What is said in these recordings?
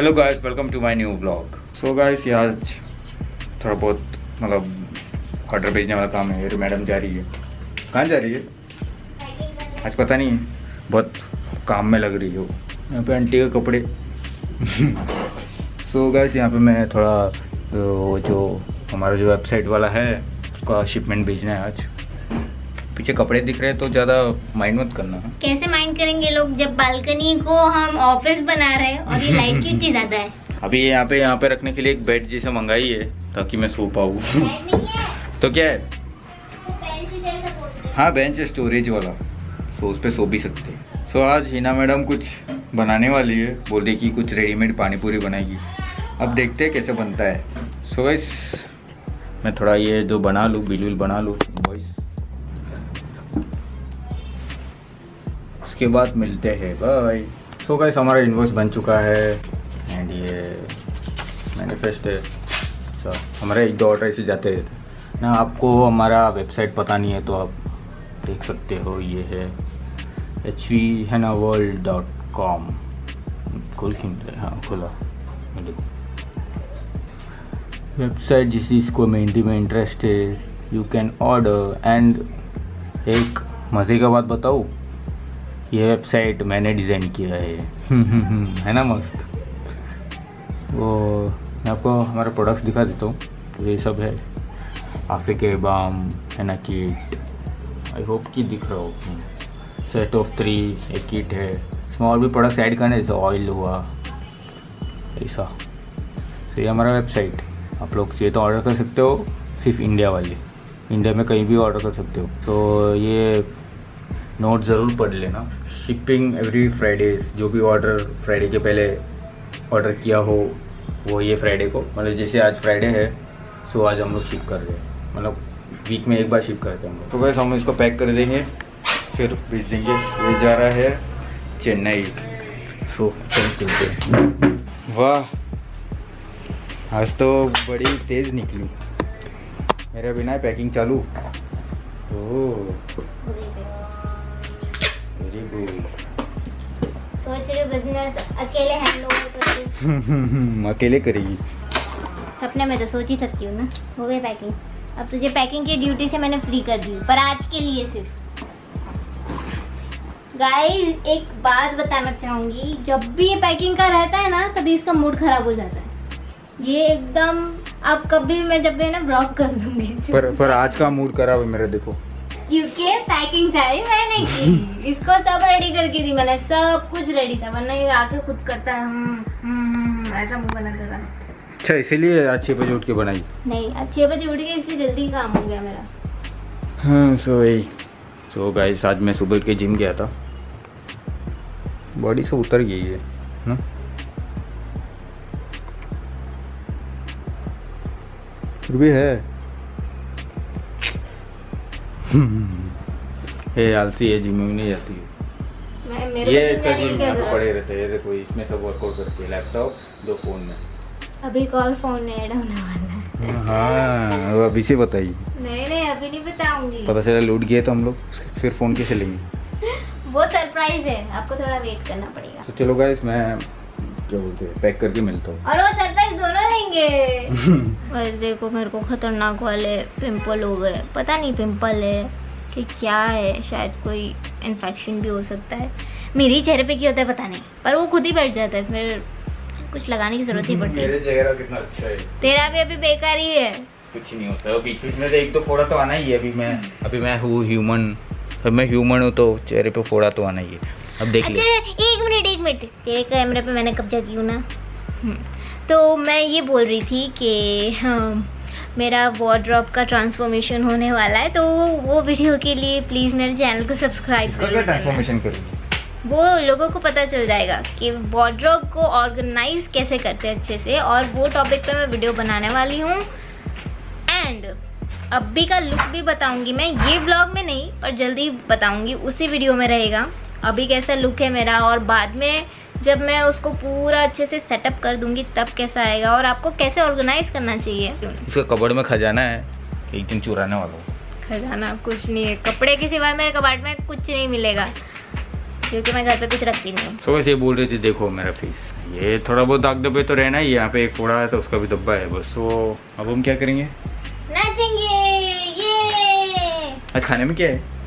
Hello guys welcome to my new blog so guys ये आज थोड़ा बहुत मतलब ऑर्डर भेजने वाला काम है। मैडम जा रही है। कहाँ जा रही है? आज पता नहीं। बहुत काम में लग रही हो। यहाँ पे आंटी के कपड़े। सो गाइस यहाँ पे मैं थोड़ा, वो जो हमारा जो वेबसाइट वाला है, उसका शिपमेंट भेजना है आज। पीछे कपड़े दिख रहे हैं तो ज़्यादा माइंड मत करना। कैसे माइंड करेंगे लोग? जब बालकनी को हम ऑफ़िस बना रहे हैं और ये लाइट कितनी ज़्यादा है। अभी यहाँ पे यहाँ पे रखने के लिए एक बेड जैसा मंगाई है ताकि मैं सो पाऊँ। तो क्या है? हैं। बेंच स्टोरेज वाला। सो उस पर सो भी सकते हैं। सो आज हिना मैडम कुछ बनाने वाली है। बोल रही कि कुछ रेडीमेड पानी पूरी बनाएगी। अब देखते हैं कैसे बनता है। सो गाइस मैं थोड़ा ये जो बना लूँ बिल बना लूँ। उसके बाद मिलते हैं। बाय सो गाइस हमारा इन्वॉइस बन चुका है। एंड ये मैनिफेस्ट है। अच्छा हमारे एक दो ऑर्डर ऐसे जाते रहते ना, आपको हमारा वेबसाइट पता नहीं है तो आप देख सकते हो, ये है एच वी है ना वर्ल्ड डॉट कॉम खोल क्यों हाँ खोला। वेबसाइट जिस चीज़ को मेहंदी में इंटरेस्ट है यू कैन ऑर्डर एंड एक मज़े का बात बताऊँ? ये वेबसाइट मैंने डिज़ाइन किया है। है ना मस्त? वो मैं आपको हमारे प्रोडक्ट्स दिखा देता हूँ। तो ये सब है। आफ्रिके बाम है ना किट आई होप कि दिख रहा हो सेट ऑफ़ थ्री एक किट है। इसमें और भी प्रोडक्ट्स ऐड करने जैसे ऑयल हुआ ऐसा। तो ये हमारा वेबसाइट आप लोग चाहिए तो ऑर्डर कर सकते हो सिर्फ़ इंडिया वाली। इंडिया में कहीं भी ऑर्डर कर सकते हो। तो ये नोट ज़रूर पढ़ लेना। शिपिंग एवरी फ्राइडे जो भी ऑर्डर फ्राइडे के पहले ऑर्डर किया हो, वो ये फ्राइडे को। मतलब जैसे आज फ्राइडे है सो आज हम लोग शिप कर रहे हैं। मतलब वीक में एक बार शिप करते हैं हम लोग। तो बस हम इसको पैक कर देंगे, फिर भेज देंगे। ये जा रहा है चेन्नई सो चल चलते हैं। वाह! आज तो बड़ी तेज़ निकली। मेरे बिना पैकिंग चालू। ओह! सोच रही बिज़नेस अकेले हैंड ओवर अकेले करेगी। सपने में तो सोच ही सकती हूँ ना। हो गई पैकिंग अब तुझे पैकिंग की ड्यूटी से मैंने फ्री कर दी पर आज के लिए सिर्फ़। गाइस एक बात बताना चाहूँगी। जब भी ये पैकिंग का रहता है ना तभी इसका मूड खराब हो जाता है। ये एकदम आप कभी मैं जब भी ना ब्लॉक कर दूँगी। पर पर आज का मूड खराब है मेरा देखो। क्योंकि पैकिंग सारी मैंने की इसको सब रेडी करके दी मैंने सब कुछ रेडी था वरना ये आके खुद करता है हम्म, हम्म, हम्म, ऐसा मुँह बनाता था अच्छा इसीलिए आज छः बजे उठ के बनाई। नहीं छह बजे उठ गई इसलिए जल्दी काम हो गया मेरा। हाँ सो वही सो गाइस आज मैं सुबह उठ के जिम गया था। बॉडी से उतर गई है। ना फिर भी है। ये आलसी है जिम में नहीं जाती है। ये इसका जिम जिम जाने यहाँ की पे क्या पड़े रहते हैं ये देखो इसमें सब वर्कआउट करती है लैपटॉप दो फ़ोन में। अभी कॉल फ़ोन में ऐड होने वाला है। हाँ वो अभी से बताइए। नहीं नहीं अभी नहीं बताऊँगी। पता चला लूट गए तो हम लोग फिर फ़ोन कैसे लेंगे? वो सरप्राइज़ है आपको थोड़ा वेट करना पड़ेगा। तो चलो गाइस मैं क्या बोलते हैं पैक करके मिलता हूँ। और वो सरप्राइज़ दोनों लेंगे। और देखो मेरे को खतरनाक वाले पिंपल हो गए। पता नहीं पिंपल है कि क्या है शायद कोई इन्फेक्शन भी हो सकता है। मेरे ही चेहरे पे क्या होता है पता नहीं पर वो खुद ही बैठ जाता है फिर कुछ लगाने की ज़रूरत नहीं पड़ती। मेरे चेहरा कितना अच्छा है। तेरा भी अभी बेकार ही। है कुछ नहीं होता है बीच बीच में तो एक दो फोड़ा तो आना ही है अभी मैं अभी मैं हूँ ह्यूमन अब मैं ह्यूमन हूँ तो चेहरे पे फोड़ा तो आना ही है। अब देख अच्छा ले। एक मिनट एक मिनट। तेरे कैमरे पे मैंने कब्जा की ना? हम्म, तो मैं ये बोल रही थी कि हाँ, मेरा वार्ड्रॉप का ट्रांसफॉर्मेशन होने वाला है तो वो वीडियो के लिए प्लीज़ मेरे चैनल को सब्सक्राइब क्या कर ट्रांसफॉर्मेशन वो लोगों को पता चल जाएगा कि वार्ड्रॉप को ऑर्गेनाइज कैसे करते हैं अच्छे से और वो टॉपिक पे मैं वीडियो बनाने वाली हूँ। एंड अभी का लुक भी बताऊँगी मैं ये ब्लॉग में नहीं पर जल्दी बताऊँगी उसी वीडियो में रहेगा। अभी कैसा लुक है मेरा? और बाद में जब मैं उसको पूरा अच्छे से सेटअप कर दूँगी तब कैसा आएगा? और आपको कैसे ऑर्गेनाइज करना चाहिए? इसका कबड़ में खजाना है एक दिन चुराने वाला खजाना कुछ नहीं है। कपड़े के सिवाय मेरे कबाट में कुछ नहीं मिलेगा क्योंकि मैं घर पे कुछ रखती नहीं हूँ। तो वैसे ये बोल रही थी देखो मेरा फ़ीस ये थोड़ा बहुत दाग धब्बे तो रहना ही यहाँ पे एक फोड़ा है तो उसका भी धब्बा है बस तो अब हम क्या करेंगे? नाचेंगे ये। आज खाने में क्या है?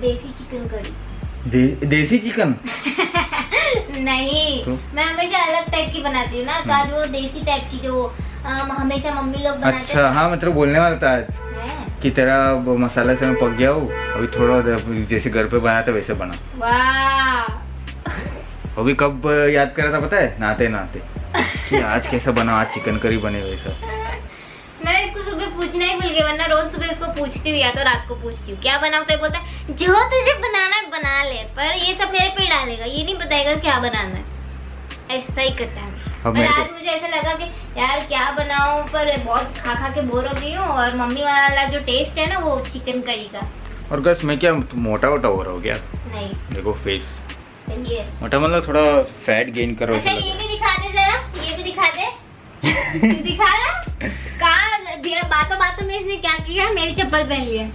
देसी चिकन कड़ी दे, देसी चिकन? नहीं तो? मैं हमेशा अलग टाइप की बनाती हूँ ना तो आज वो देसी टाइप की जो अम, हमेशा मम्मी लोग बनाते अच्छा हाँ मतलब बोलने वाला था आज। कि तेरा मसाला से मैं पक गया हूँ अभी थोड़ा जैसे घर पे बना था वैसे बना। वाह। अभी कब याद करा था पता है? नहाते नहाते। आज कैसा बना आज चिकन करी बने वैसा। मैं इसको सुबह पूछना ही वरना रोज सुबह इसको पूछती हूँ या तो रात को पूछती हूँ। क्या बनाओ? तो बोलता है जो तुझे बनाना है बना ले पर ये सब मेरे पे डालेगा ये नहीं बताएगा क्या बनाना है। ऐसा ही करता है। पर आज मुझे ऐसा लगा कि यार क्या बनाऊँ? पर बहुत खा खा के बोर हो गई हूँ और मम्मी वाला जो टेस्ट है ना वो चिकन करी का। और गस मैं क्या मोटा वोटा हो रहा हूँ क्या? नहीं। देखो फेस मोटा मतलब थोड़ा फैट गेन कर अच्छा ये भी दिखा दे जरा ये भी दिखा दे। दिखा रहा बातों बातों में इसने क्या किया? मेरी चप्पल पहन ली है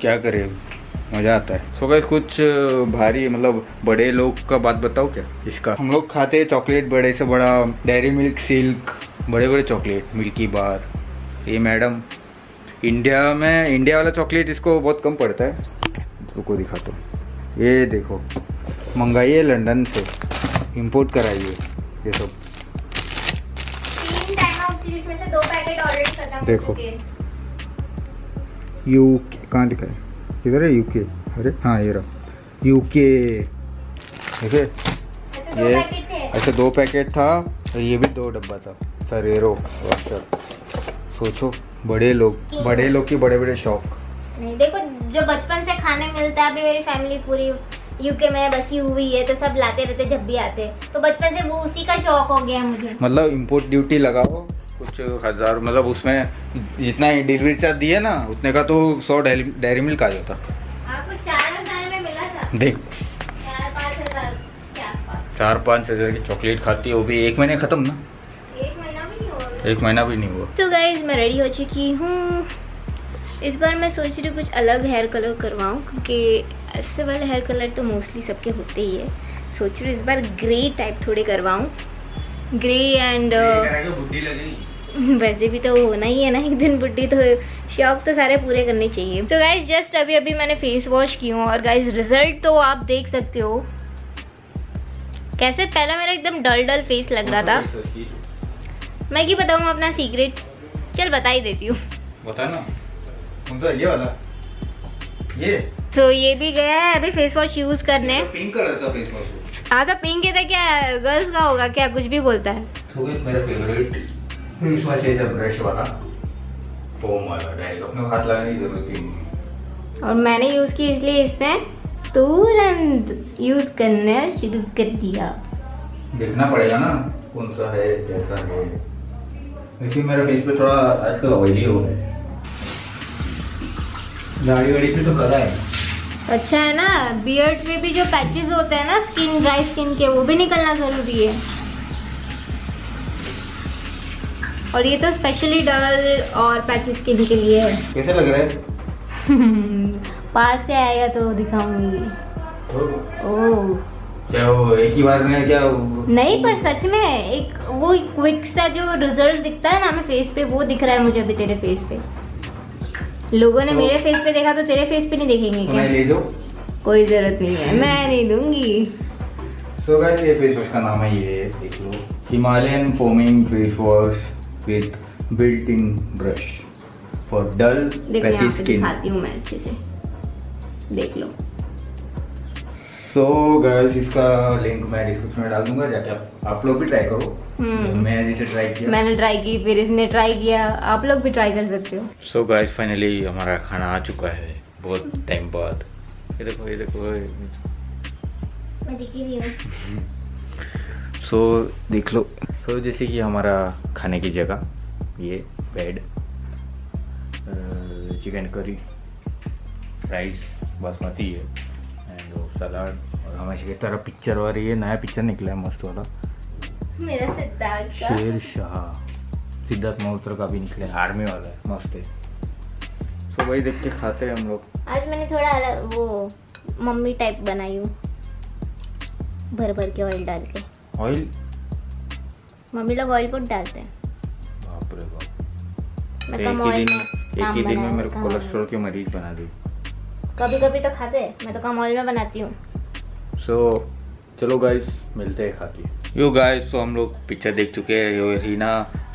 क्या करे? मज़ा आता है। सो गाइस कुछ भारी मतलब बड़े लोग का बात बताओ क्या इसका? हम लोग खाते हैं चॉकलेट बड़े से बड़ा डेयरी मिल्क सिल्क बड़े बड़े चॉकलेट मिल्की बार ये मैडम इंडिया में इंडिया वाला चॉकलेट इसको बहुत कम पड़ता है। रुको, दिखाता हूँ। ये देखो, मंगाइए लंदन से। इंपोर्ट कराइए, ये सब। देखो। यू कहाँ लिखा है? किधर है यूके अरे हाँ ये रहा। यूके देखिए ऐसे दो ये ऐसे दो पैकेट था और ये भी दो डब्बा था। फरेरो वॉशर सोचो बड़े लोग बड़े लोग की बड़े बड़े शौक। नहीं देखो जो बचपन से खाने मिलता है अभी मेरी फैमिली पूरी यूके में बसी हुई है तो सब लाते रहते जब भी आते तो बचपन से वो उसी का शौक हो गया मुझे। मतलब इम्पोर्ट ड्यूटी लगाओ कुछ हज़ार मतलब उसमें जितना डिलीवरी चार्ज दिए ना उतने का तो सौ डेयरी मिल्क आ जाता। आपको चार हज़ार में मिला था। देख। चार पाँच हज़ार के आसपास। चार पाँच हज़ार की चॉकलेट खाती है वो भी एक महीने खत्म ना? एक महीना भी नहीं हुआ। एक महीना भी नहीं हुआ। तो गाइज़ मैं रेडी हो चुकी हूँ। इस बार मैं सोच रही हूँ कुछ अलग हेयर कलर करवाऊँ क्योंकि ऐसे वाले हेयर कलर तो मोस्टली सबके होते ही है। सोच रही हूँ इस बार ग्रे टाइप थोड़े करवाऊँ। ग्रे एंड वैसे भी तो होना ही है ना एक दिन बुढ़ी तो शौक तो सारे पूरे करने चाहिए। तो गाइज़ जस्ट अभी अभी मैंने फेस वॉश की हूँ और गाइज़ रिज़ल्ट तो आप देख सकते हो। कैसे पहला मेरा एकदम डल डल फेस लग रहा था। मैं क्या बताऊँ अपना सीक्रेट चल बता ही देती हूँ। बता ना ये वाला। ये। तो ये भी गया है अभी फेस वॉश यूज़ करने। पिंक कलर का फेस वॉश पिंक है तो क्या? गर्ल्स का होगा क्या? कुछ भी बोलता है। तो मेरा फेवरेट फेस वॉश है जब ब्रश वाला। फोम वाला डायरेक्ट अपने हाथ लगाने की ज़रूरत ही नहीं और मैंने यूज़ की इसलिए इसने तुरंत यूज़ करना शुरू कर दिया। देखना पड़ेगा ना कौन सा है कैसा है। वैसे मेरा फेस पे थोड़ा आजकल ऑयली हो है। दाढ़ी वाड़ी पे सब लगा है। अच्छा है ना बियर्ड पे भी जो पैचेस होते हैं ना स्किन ड्राई स्किन के वो भी निकलना ज़रूरी है। और ये तो स्पेशली डल और पैची स्किन के लिए है। कैसे लग रहा है? पास से आएगा तो दिखाऊँगी। ओह क्या वो एक ही बार में क्या? वो- नहीं पर सच में एक वो क्विक सा जो रिज़ल्ट दिखता है ना हमें फेस पे वो दिख रहा है मुझे अभी तेरे फेस पे। लोगों ने तो- मेरे फेस पे देखा तो तेरे फेस पे नहीं देखेंगे क्या? मैं ले लो कोई ज़रूरत नहीं है। मैं नहीं दूँगी। सो गाइस ये फेस वॉश का नाम है ये देख लो। Himalayan foaming face wash with built in brush for dull patchy skin दिखाती हूँ मैं अच्छे से। देख लो। सो गाइस इसका लिंक मैं डिस्क्रिप्शन में डाल दूँगा जाके आप आप लोग भी ट्राई करो। हम्म। मैं जिसे ट्राई किया। मैंने ट्राई की फिर इसने ट्राई किया। आप लोग भी ट्राई कर सकते हो। सो गाइस फाइनली हमारा खाना आ चुका है। बहुत टाइम बाद। ये देखो ये देखो मैं दिख ही रही हूँ। सो देख लो। सो so, जैसे कि हमारा खाने की जगह ये बेड चिकन करी राइस बासमती है। सलाद और हमेशा की तरह पिक्चर वाली ये नया पिक्चर निकला है मस्त वाला। मेरा सिद्धार्थ शेर शाह सिद्धार्थ मल्होत्रा का भी निकला है आर्मी वाला है मस्त है। सो वही देख के खाते हैं हम लोग। आज मैंने थोड़ा अलग वो मम्मी टाइप बनाई हूँ। भर भर के ऑयल डाल के। ऑयल मम्मी लोग ऑयल पुट डालते हैं। बाप रे बाप। मैं एक कम ही ऑयल दिन एक ही दिन में मेरे कोलेस्ट्रॉल के मरीज़ बना दी कभी कभी तो खाते हैं। मैं तो कम ऑयल में बनाती हूँ। सो so, चलो गाइस मिलते हैं खा के यो गाइस तो हम लोग पिक्चर देख चुके हैं। यो रीना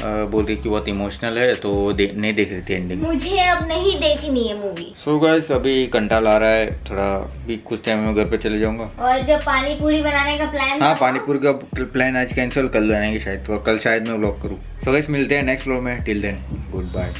बोल रही कि बहुत इमोशनल है तो दे, नहीं देख रही थी एंडिंग मुझे अब नहीं देखनी है मूवी सो गाइस अभी कंटाल आ रहा है थोड़ा भी कुछ टाइम में घर पे चले जाऊँगा। और जो पानी पूरी बनाने का प्लान हाँ पानीपुर का प्लान आज कैंसिल कल बनाएँगे शायद और कल शायद मैं ब्लॉग करूँ। सो गाइस मिलते हैं नेक्स्ट ब्लॉग में टिल देन गुड बाय